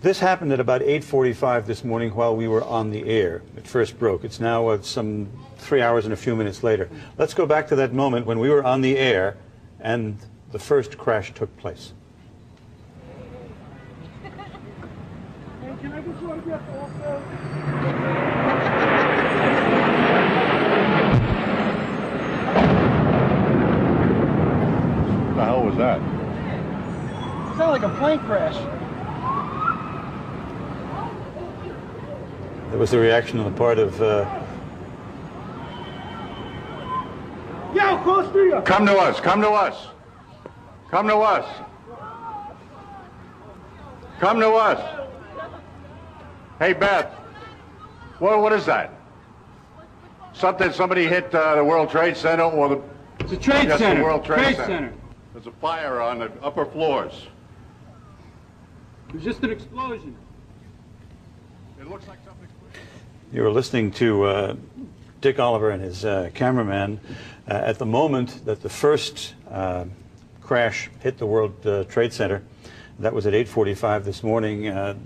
This happened at about 8.45 this morning while we were on the air. It first broke. It's now uh, some three hours and a few minutes later. Let's go back to that moment when we were on the air and the first crash took place. Can I get you autograph also? What the hell was that? Sound like a plane crash. There was a reaction on the part of uh, Yo, close to you. Come to us. Come to us. Come to us. Come to us. Hey, Beth. What, what is that? Something, somebody hit uh, the World Trade Center or the... It's a trade Yes, the. World Trade trade Center. center. There's a fire on the upper floors. It was just an explosion. It looks like something... You were listening to uh, Dick Oliver and his uh, cameraman uh, at the moment that the first uh, crash hit the World uh, Trade Center. That was at 8:45 this morning. Uh,